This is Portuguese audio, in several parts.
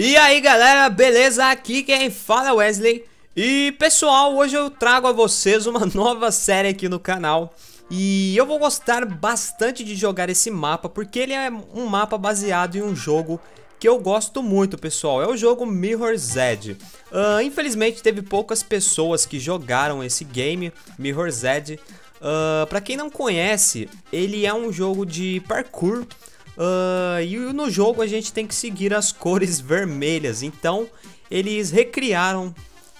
E aí galera, beleza? Aqui quem fala é Wesley. E pessoal, hoje eu trago a vocês uma nova série aqui no canal. E eu vou gostar bastante de jogar esse mapa Porque ele é um mapa baseado em um jogo que eu gosto muito pessoal. É o jogo Mirror's Edge. Uh, Infelizmente teve poucas pessoas que jogaram esse game, Mirror's Edge. Uh, Pra quem não conhece, ele é um jogo de parkour Uh, e no jogo a gente tem que seguir as cores vermelhas. Então eles recriaram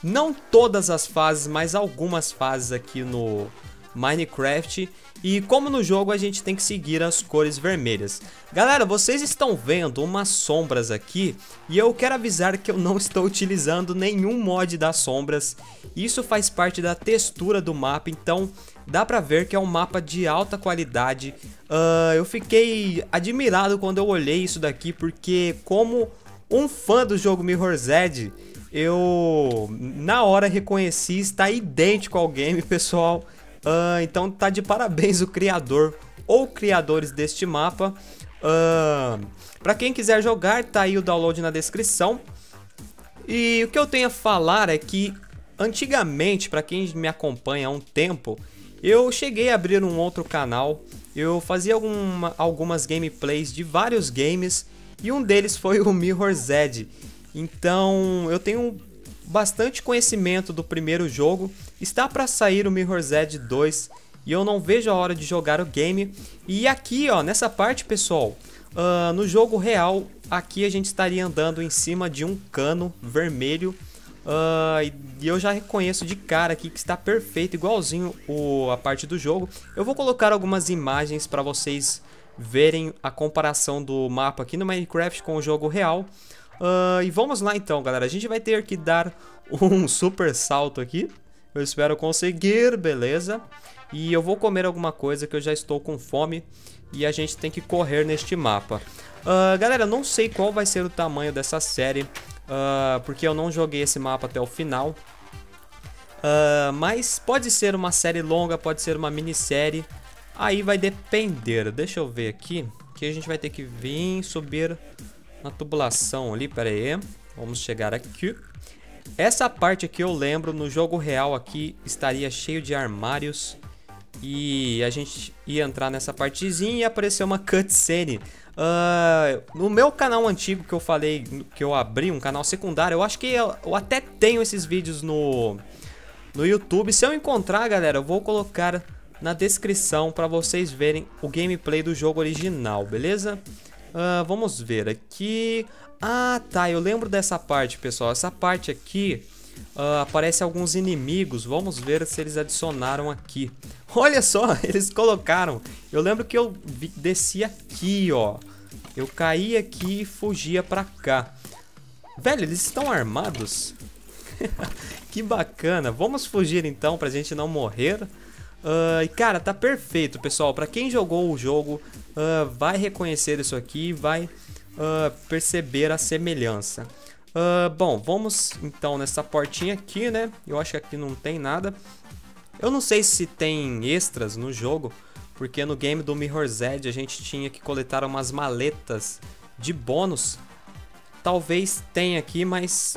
não todas as fases, mas algumas fases aqui no Minecraft. E como no jogo a gente tem que seguir as cores vermelhas. Galera, vocês estão vendo umas sombras aqui e eu quero avisar que eu não estou utilizando nenhum mod das sombras. Isso faz parte da textura do mapa, então dá pra ver que é um mapa de alta qualidade. Uh, eu fiquei admirado quando eu olhei isso daqui, porque como um fã do jogo Mirror's Edge, eu na hora reconheci, está idêntico ao game, pessoal. Uh, então tá de parabéns o criador ou criadores deste mapa. Uh, para quem quiser jogar, tá aí o download na descrição. E o que eu tenho a falar é que antigamente, para quem me acompanha há um tempo, eu cheguei a abrir um outro canal, eu fazia alguma, algumas gameplays de vários games e um deles foi o Mirror's Edge. Então eu tenho bastante conhecimento do primeiro jogo, está para sair o Mirror's Edge 2 e eu não vejo a hora de jogar o game. E aqui ó, nessa parte pessoal, uh, no jogo real, aqui a gente estaria andando em cima de um cano vermelho Uh, e eu já reconheço de cara aqui que está perfeito, igualzinho o, a parte do jogo. Eu vou colocar algumas imagens para vocês verem a comparação do mapa aqui no Minecraft com o jogo real. Uh, e vamos lá então, galera. A gente vai ter que dar um super salto aqui. Eu espero conseguir, beleza. E eu vou comer alguma coisa que eu já estou com fome. E a gente tem que correr neste mapa. Uh, galera, não sei qual vai ser o tamanho dessa série uh, porque eu não joguei esse mapa até o final. Uh, mas pode ser uma série longa, pode ser uma minissérie. Aí vai depender. Deixa eu ver aqui. Que a gente vai ter que vir subir na tubulação ali. Pera aí. Vamos chegar aqui. Essa parte aqui eu lembro, no jogo real aqui estaria cheio de armários. E a gente ia entrar nessa partezinha e apareceu uma cutscene. Uh, no meu canal antigo que eu falei, que eu abri, um canal secundário, eu acho que eu, eu até tenho esses vídeos no, no YouTube. Se eu encontrar, galera, eu vou colocar na descrição para vocês verem o gameplay do jogo original, beleza? Uh, vamos ver aqui. Ah, tá, eu lembro dessa parte, pessoal. Essa parte aqui uh, aparece alguns inimigos. Vamos ver se eles adicionaram aqui. Olha só, eles colocaram. Eu lembro que eu desci aqui, ó. Eu caí aqui e fugia pra cá. Velho, eles estão armados? que bacana. Vamos fugir então pra gente não morrer. Uh, e cara, tá perfeito, pessoal. Pra quem jogou o jogo, uh, vai reconhecer isso aqui, vai uh, perceber a semelhança. bom, vamos então nessa portinha aqui, né? Eu acho que aqui não tem nada. Eu não sei se tem extras no jogo, porque no game do Mirror's Edge a gente tinha que coletar umas maletas de bônus. Talvez tenha aqui, mas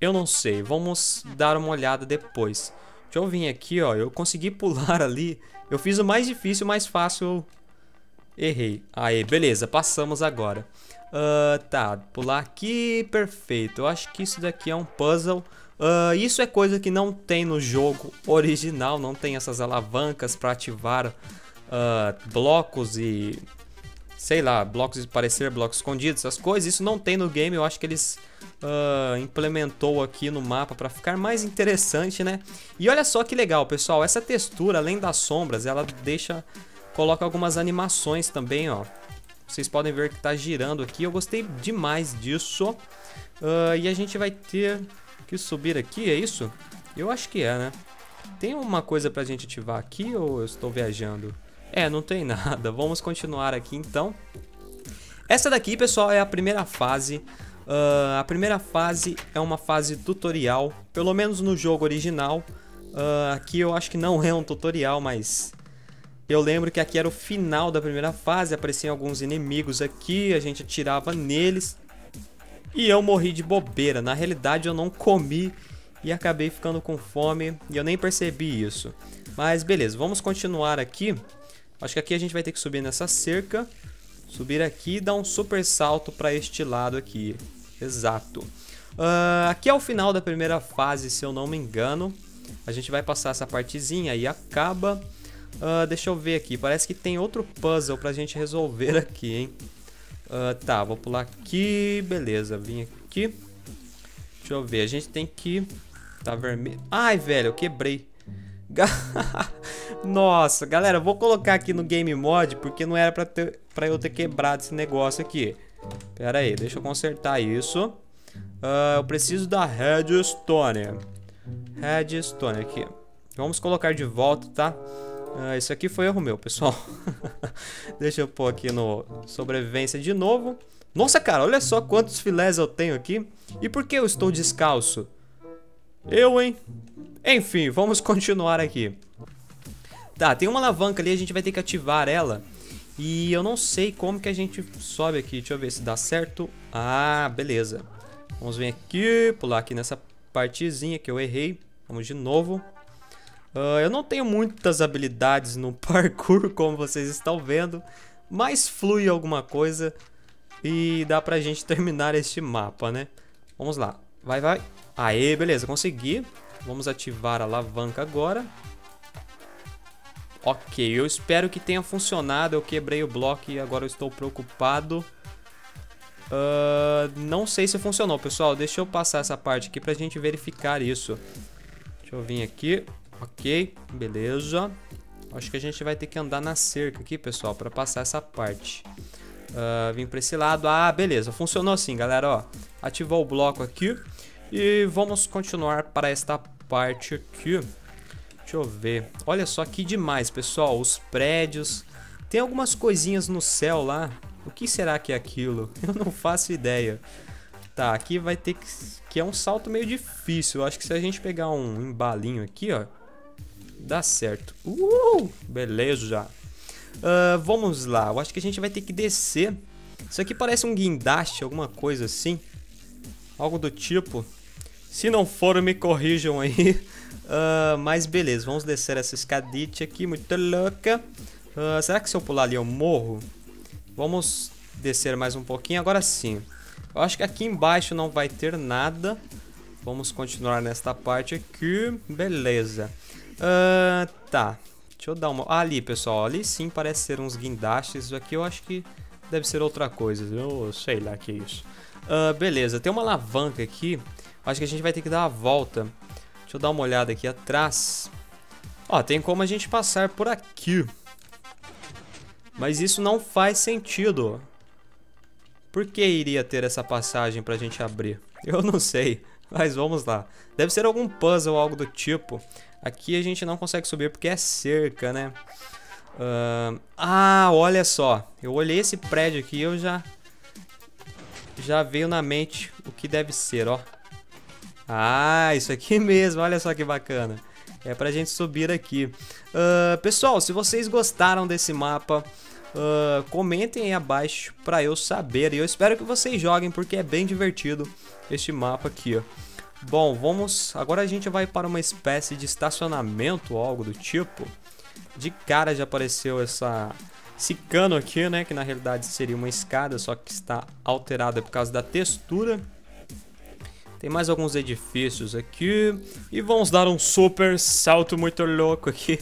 eu não sei. Vamos dar uma olhada depois. Deixa eu vir aqui, ó. Eu consegui pular ali. Eu fiz o mais difícil, o mais fácil. Errei. Aí, beleza. Passamos agora. Uh, tá, pular aqui. Perfeito. Eu acho que isso daqui é um puzzle. Uh, isso é coisa que não tem no jogo original, não tem essas alavancas para ativar uh, blocos e sei lá, blocos de parecer, blocos escondidos, essas coisas. Isso não tem no game, eu acho que eles uh, implementou aqui no mapa para ficar mais interessante, né? E olha só que legal, pessoal, essa textura, além das sombras, ela deixa, coloca algumas animações também, ó. Vocês podem ver que tá girando aqui, eu gostei demais disso. e a gente vai ter que subir aqui, é isso? Eu acho que é, né? Tem uma coisa pra gente ativar aqui ou eu estou viajando? É, não tem nada. Vamos continuar aqui então. Essa daqui, pessoal, é a primeira fase. Uh, a primeira fase é uma fase tutorial, pelo menos no jogo original. Uh, aqui eu acho que não é um tutorial, mas eu lembro que aqui era o final da primeira fase, apareciam alguns inimigos aqui, a gente atirava neles E eu morri de bobeira. Na realidade, eu não comi e acabei ficando com fome e eu nem percebi isso. Mas beleza, vamos continuar aqui. Acho que aqui a gente vai ter que subir nessa cerca. Subir aqui e dar um super salto para este lado aqui. Exato. Uh, aqui é o final da primeira fase, se eu não me engano. A gente vai passar essa partezinha e acaba. Uh, deixa eu ver aqui. Parece que tem outro puzzle pra gente resolver aqui, hein? Uh, tá, vou pular aqui. Beleza, vim aqui. Deixa eu ver. A gente tem que... Tá vermelho. Ai, velho, eu quebrei. Nossa, galera, vou colocar aqui no Game Mod porque não era pra, ter, pra eu ter quebrado esse negócio aqui. Pera aí, deixa eu consertar isso. Uh, eu preciso da Redstone. Redstone aqui. Vamos colocar de volta, tá? Uh, isso aqui foi erro meu, pessoal. deixa eu pôr aqui no sobrevivência de novo. Nossa, cara, olha só quantos filés eu tenho aqui. E por que eu estou descalço? Eu, hein? Enfim, vamos continuar aqui. Tá, tem uma alavanca ali, a gente vai ter que ativar ela. E eu não sei como que a gente sobe aqui. Deixa eu ver se dá certo. Ah, beleza. Vamos vir aqui, pular aqui nessa partezinha que eu errei. Vamos de novo. Uh, eu não tenho muitas habilidades no parkour, como vocês estão vendo. Mas flui alguma coisa. E dá pra gente terminar este mapa, né? Vamos lá. Vai, vai. Aê, beleza, consegui. Vamos ativar a alavanca agora. Ok, eu espero que tenha funcionado. Eu quebrei o bloco e agora eu estou preocupado. Uh, não sei se funcionou, pessoal. Deixa eu passar essa parte aqui pra gente verificar isso. Deixa eu vir aqui. Ok, beleza. Acho que a gente vai ter que andar na cerca aqui, pessoal, pra passar essa parte. Uh, vim pra esse lado. Ah, beleza. Funcionou assim, galera, ó. Ativou o bloco aqui. E vamos continuar para esta parte aqui. Deixa eu ver. Olha só que demais, pessoal. Os prédios. Tem algumas coisinhas no céu lá. O que será que é aquilo? Eu não faço ideia. Tá, aqui vai ter que... Que é um salto meio difícil. Eu acho que se a gente pegar um embalinho aqui, ó... Dá certo. Beleza. Uh, vamos lá. Eu acho que a gente vai ter que descer. Isso aqui parece um guindaste, alguma coisa assim. Algo do tipo. Se não for, me corrijam aí. Uh, mas beleza, vamos descer essa escadite aqui, muito louca. Uh, será que se eu pular ali eu morro? Vamos descer mais um pouquinho, agora sim. Eu acho que aqui embaixo não vai ter nada. Vamos continuar nesta parte aqui. Beleza. Uh, tá. Deixa eu dar uma... Ah, ali, pessoal. Ali sim parece ser uns guindastes. Aqui eu acho que deve ser outra coisa. Eu sei lá que é isso. Uh, beleza. Tem uma alavanca aqui. Acho que a gente vai ter que dar a volta. Deixa eu dar uma olhada aqui atrás. Ó, tem como a gente passar por aqui. Mas isso não faz sentido. Por que iria ter essa passagem pra gente abrir? Eu não sei, mas vamos lá. Deve ser algum puzzle ou algo do tipo. Aqui a gente não consegue subir porque é cerca, né? Uh... Ah, olha só. Eu olhei esse prédio aqui e eu já... Já veio na mente o que deve ser, ó. Ah, isso aqui mesmo, olha só que bacana. É pra gente subir aqui. Uh, pessoal, se vocês gostaram desse mapa, uh, comentem aí abaixo pra eu saber. E eu espero que vocês joguem, porque é bem divertido este mapa aqui, ó. Bom, vamos... Agora a gente vai para uma espécie de estacionamento ou algo do tipo. De cara já apareceu essa... Esse cano aqui, né? Que na realidade seria uma escada, só que está alterada por causa da textura. Tem mais alguns edifícios aqui. E vamos dar um super salto muito louco aqui.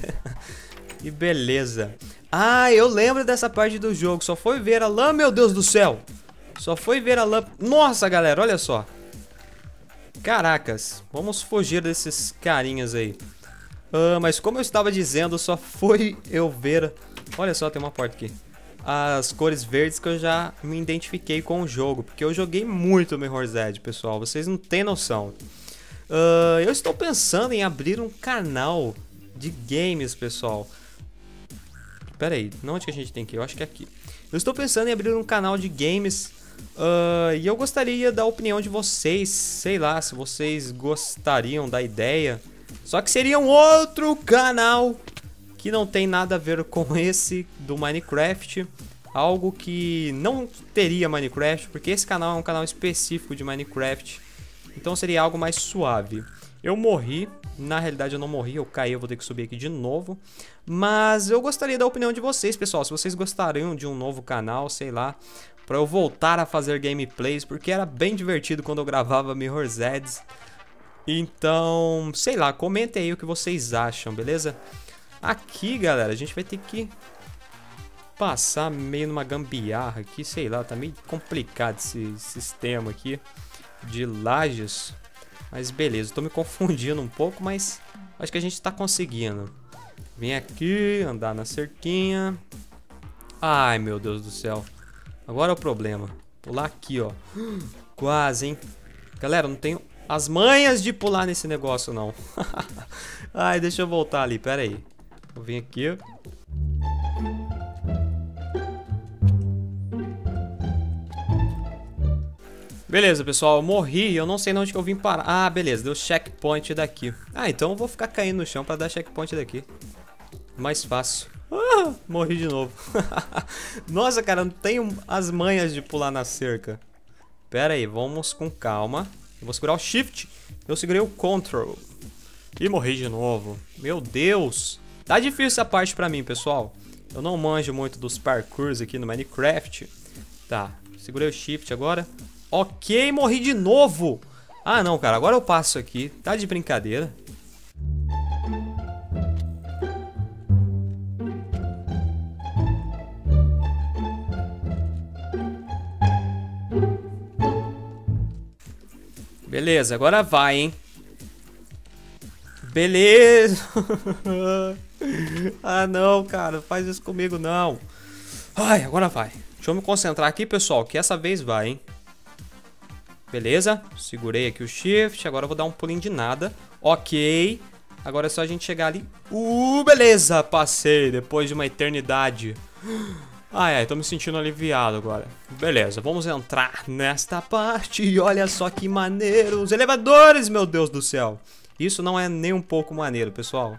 e beleza. Ah, eu lembro dessa parte do jogo. Só foi ver a lã, meu Deus do céu. Só foi ver a lã. Nossa, galera, olha só. Caracas. Vamos fugir desses carinhas aí. Ah, mas como eu estava dizendo, só foi eu ver... Olha só, tem uma porta aqui as cores verdes que eu já me identifiquei com o jogo, porque eu joguei muito Mirror's Edge, pessoal, vocês não têm noção. Uh, eu estou pensando em abrir um canal de games, pessoal. Pera aí, não onde que a gente tem que ir? Eu acho que é aqui. Eu estou pensando em abrir um canal de games uh, e eu gostaria da opinião de vocês, sei lá, se vocês gostariam da ideia. Só que seria um outro canal que não tem nada a ver com esse do Minecraft. algo que não teria Minecraft, porque esse canal é um canal específico de Minecraft. Então seria algo mais suave. Eu morri, na realidade eu não morri, eu caí, eu vou ter que subir aqui de novo. Mas eu gostaria da opinião de vocês, pessoal. Se vocês gostariam de um novo canal, sei lá, para eu voltar a fazer gameplays, porque era bem divertido quando eu gravava Mirror's Edge. Então, sei lá, comentem aí o que vocês acham, beleza? Aqui, galera, a gente vai ter que passar meio numa gambiarra aqui, sei lá, tá meio complicado esse sistema aqui de lajes. Mas beleza, tô me confundindo um pouco, mas acho que a gente tá conseguindo. Vem aqui, andar na cerquinha. Ai, meu Deus do céu. Agora é o problema. Pular aqui, ó. Quase, hein? Galera, não tenho as manhas de pular nesse negócio, não. Ai, deixa eu voltar ali, pera aí. Vou vir aqui. Beleza, pessoal, eu morri, eu não sei onde que eu vim parar. Ah, beleza, deu checkpoint daqui. Ah, então eu vou ficar caindo no chão pra dar checkpoint daqui. Mais fácil. Ah, morri de novo. Nossa, cara, eu não tenho as manhas de pular na cerca. Pera aí, vamos com calma. Eu vou segurar o Shift. Eu segurei o Control. E morri de novo. Meu Deus. Tá difícil essa parte pra mim, pessoal. Eu não manjo muito dos parkours aqui no Minecraft. Tá, segurei o Shift agora. Ok, morri de novo. Ah, não, cara. Agora eu passo aqui. Tá de brincadeira. Beleza, agora vai, hein? Beleza. ah, não, cara. Faz isso comigo, não. Ai, agora vai. Deixa eu me concentrar aqui, pessoal, que essa vez vai, hein? Beleza? Segurei aqui o shift. Agora eu vou dar um pulinho de nada. Ok. Agora é só a gente chegar ali. Uh, beleza. Passei depois de uma eternidade. Ai, ai, tô me sentindo aliviado agora. Beleza, vamos entrar nesta parte. E olha só que maneiro. Os elevadores, meu Deus do céu. Isso não é nem um pouco maneiro, pessoal.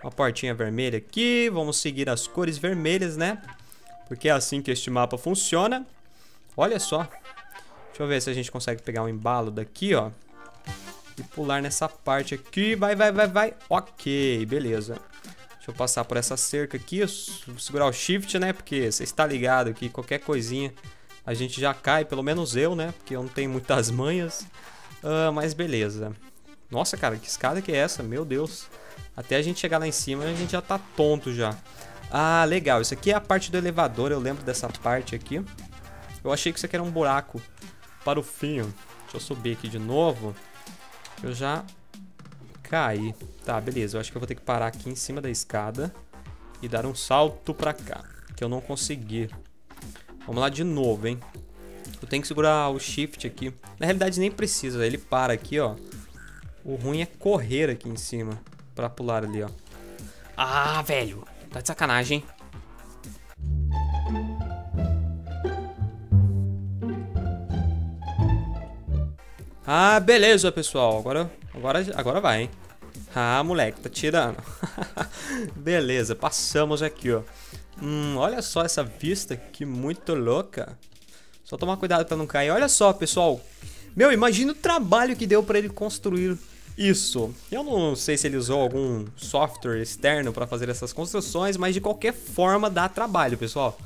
Uma portinha vermelha aqui. Vamos seguir as cores vermelhas, né? Porque é assim que este mapa funciona. Olha só. Deixa eu ver se a gente consegue pegar um embalo daqui, ó. E pular nessa parte aqui. Vai, vai, vai, vai. Ok, beleza. Deixa eu passar por essa cerca aqui, segurar o shift, né? Porque você está ligado que qualquer coisinha a gente já cai, pelo menos eu, né? Porque eu não tenho muitas manhas. Uh, mas beleza. Nossa, cara, que escada que é essa? Meu Deus. Até a gente chegar lá em cima, a gente já tá tonto já. Ah, legal. Isso aqui é a parte do elevador, eu lembro dessa parte aqui. Eu achei que isso aqui era um buraco para o fim. Deixa eu subir aqui de novo. Eu já cair. Tá, beleza. Eu acho que eu vou ter que parar aqui em cima da escada e dar um salto pra cá, que eu não consegui. Vamos lá de novo, hein? Eu tenho que segurar o shift aqui. Na realidade nem precisa, ele para aqui, ó. O ruim é correr aqui em cima pra pular ali, ó. Ah, velho. Tá de sacanagem, hein? Ah, beleza, pessoal. Agora, agora, agora vai, hein? Ah, moleque, tá tirando. Beleza, passamos aqui, ó. Hum, olha só essa vista, que muito louca. Só tomar cuidado pra não cair. Olha só, pessoal. Meu, imagina o trabalho que deu pra ele construir isso. Eu não sei se ele usou algum software externo pra fazer essas construções, mas de qualquer forma dá trabalho, pessoal.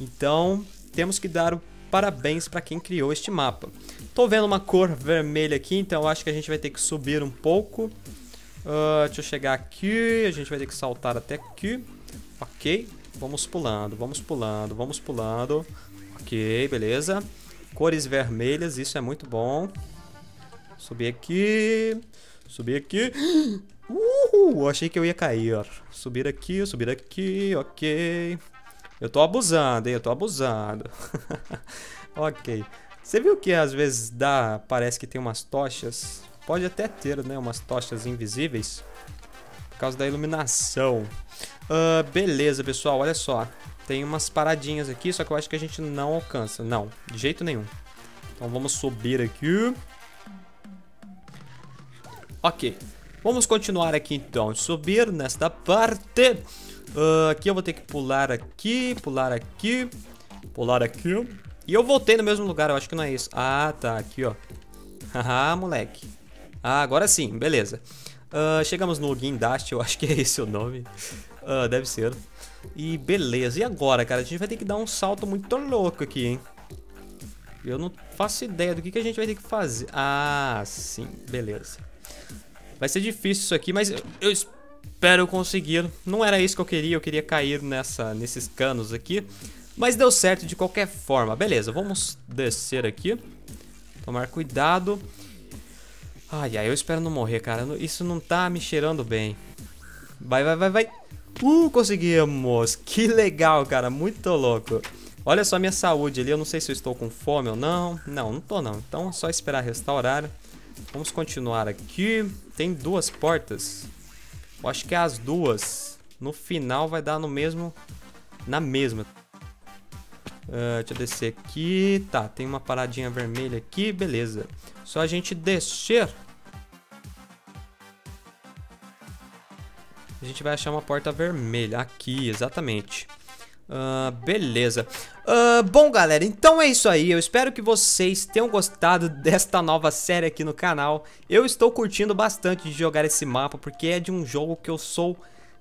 Então, temos que dar parabéns para quem criou este mapa. Tô vendo uma cor vermelha aqui, então acho que a gente vai ter que subir um pouco. Uh, deixa eu chegar aqui. A gente vai ter que saltar até aqui. Ok. Vamos pulando, vamos pulando, vamos pulando. Ok, beleza. Cores vermelhas, isso é muito bom. Subir aqui. Subir aqui. Uhul, achei que eu ia cair. Subir aqui, subir aqui, ok. Eu tô abusando, hein? Eu tô abusando. ok. Você viu que às vezes dá, parece que tem umas tochas Pode até ter, né, umas tochas invisíveis por causa da iluminação. Uh, beleza, pessoal, olha só. Tem umas paradinhas aqui, só que eu acho que a gente não alcança. Não, de jeito nenhum. Então vamos subir aqui. Ok. Vamos continuar aqui então. Subir nesta parte. Uh, aqui eu vou ter que pular aqui, pular aqui. Pular aqui. E eu voltei no mesmo lugar, eu acho que não é isso. Ah, tá, aqui, ó. Haha, moleque. Ah, agora sim, beleza. Uh, chegamos no Guindaste, eu acho que é esse o nome. Uh, deve ser. E beleza, e agora, cara? A gente vai ter que dar um salto muito louco aqui, hein? Eu não faço ideia do que, que a gente vai ter que fazer. Ah, sim, beleza. Vai ser difícil isso aqui, mas eu, eu espero conseguir. Não era isso que eu queria, eu queria cair nessa, nesses canos aqui. Mas deu certo de qualquer forma. Beleza, vamos descer aqui. Tomar cuidado. Ai, ai, eu espero não morrer, cara. Isso não tá me cheirando bem. Vai, vai, vai, vai. Uh, conseguimos. Que legal, cara. Muito louco. Olha só a minha saúde ali. Eu não sei se eu estou com fome ou não. Não, não tô não. Então é só esperar restaurar. Vamos continuar aqui. Tem duas portas. Eu acho que é as duas. No final vai dar no mesmo... Na mesma. Uh, deixa eu descer aqui. Tá, tem uma paradinha vermelha aqui. Beleza. Só a gente descer. A gente vai achar uma porta vermelha. Aqui, exatamente. Uh, beleza. Uh, bom, galera, então é isso aí. Eu espero que vocês tenham gostado desta nova série aqui no canal. Eu estou curtindo bastante de jogar esse mapa, porque é de um jogo que eu sou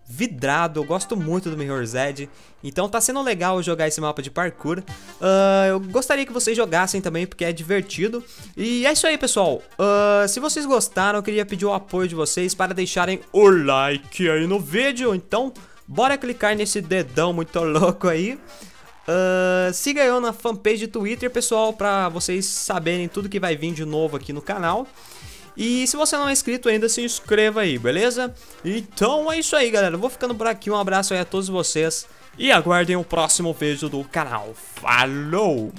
vidrado, eu gosto muito do Mirror's Edge, então tá sendo legal jogar esse mapa de parkour. Uh, eu gostaria que vocês jogassem também, porque é divertido. E é isso aí, pessoal. Uh, se vocês gostaram, eu queria pedir o apoio de vocês para deixarem o like aí no vídeo. Então, bora clicar nesse dedão muito louco aí. Uh, siga eu na fanpage do Twitter, pessoal, para vocês saberem tudo que vai vir de novo aqui no canal. E se você não é inscrito ainda, se inscreva aí, beleza? Então é isso aí, galera. Eu vou ficando por aqui. Um abraço aí a todos vocês. E aguardem o próximo vídeo do canal. Falou!